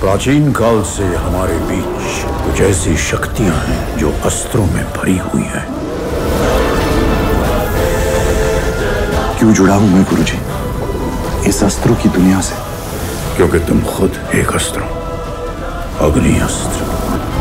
प्राचीन काल से हमारे बीच कुछ ऐसी शक्तियाँ हैं जो अस्त्रों में भरी हुई हैं। क्यों जुड़ा हूँ मैं गुरु जी इस अस्त्रों की दुनिया से। क्योंकि तुम खुद एक अस्त्र हो। अग्नि अस्त्र।